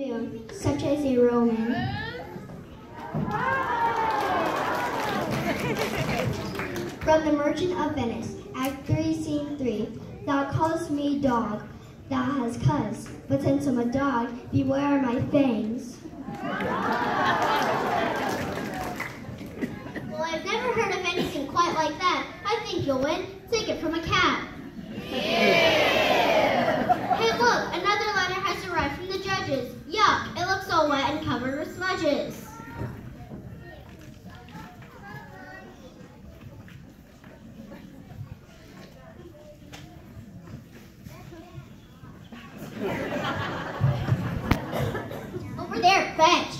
moon, such as a Roman. From the Merchant of Venice, Act 3, Scene 3. Thou callest me dog, thou hast cuz, but since I'm a dog, beware my fangs. Well, I've never heard of anything quite like that. I think you'll win. Take it from a cat. Hey, look, another letter has arrived from the judges. Yuck, it looks all wet and covered Over there, fetch.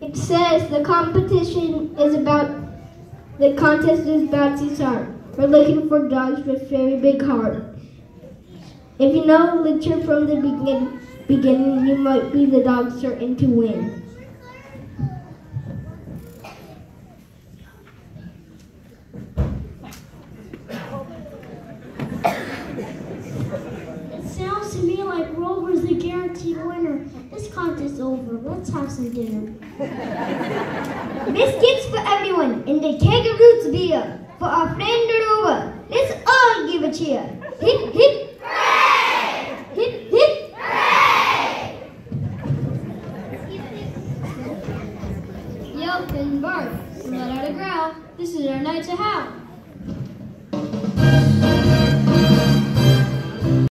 It says the competition is about, the contest is about to start. We're looking for dogs with very big heart. If you know literature from the begin, beginning, you might be the dog certain to win. It sounds to me like Rover's the guaranteed winner. This contest's over. Let's have some dinner. Biscuits for everyone and the keg of roots beer for our friend Rover. Let's all give a cheer. Hip, hip. And bark. Let out a growl. This is our night to howl.